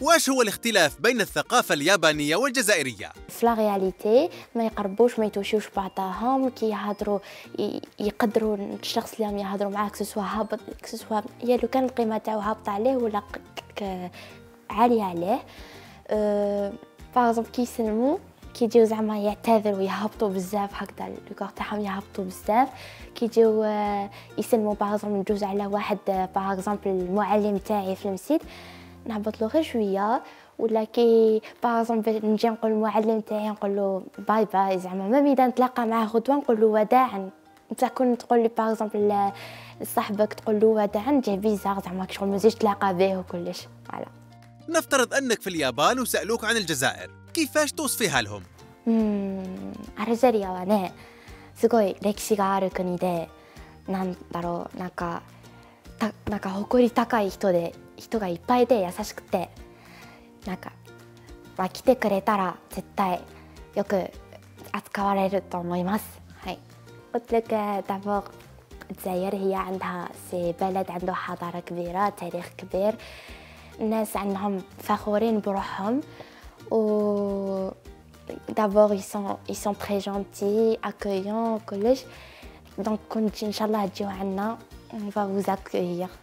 واش هو الاختلاف بين الثقافة اليابانية والجزائرية؟ في la réalité ما يقربوش ما يتوشوش بعضهم كي يهضروا يقدروا الشخص اللي هم يهضروا معاه كسوا هابط كسوا هي لو كان القيمة تاعو هابطة عليه ولا عالية عليه. أه كي يسلموا كي يجيو زعما يعتذروا ويهبطوا بزاف هكذا لو تاعهم يهبطوا بزاف. كي يجيو آه، يسلموا par ندوز على واحد par المعلم تاعي في المسجد. نهبط له غير شويه ولا كي باغ نجي نقول المعلم تاعي نقول له باي باي زعما ما اذا نتلاقى معاه غدوه نقول له وداعا انت كون تقول لي باغ صاحبك تقول له وداعا نجي بيزار زعما كي شغل ما تلاقى به وكلش فوالا نفترض انك في اليابان وسالوك عن الجزائر كيفاش توصفيها لهم うんアルジェリアはねすごい歴史がある国でなんだろうなんかたなんか誇り高い人で 人がいっぱいで優しくてなんか、まあ、来てくれたら絶対よく扱われると思います。はい قلت لك دابور الجزائر هي عندها سي بلد عنده حضارة كبيرة تاريخ كبير الناس عندهم فخورين بروحهم و d'abord ils sont ils sont très gentils accueillants au collège donc on va vous accueillir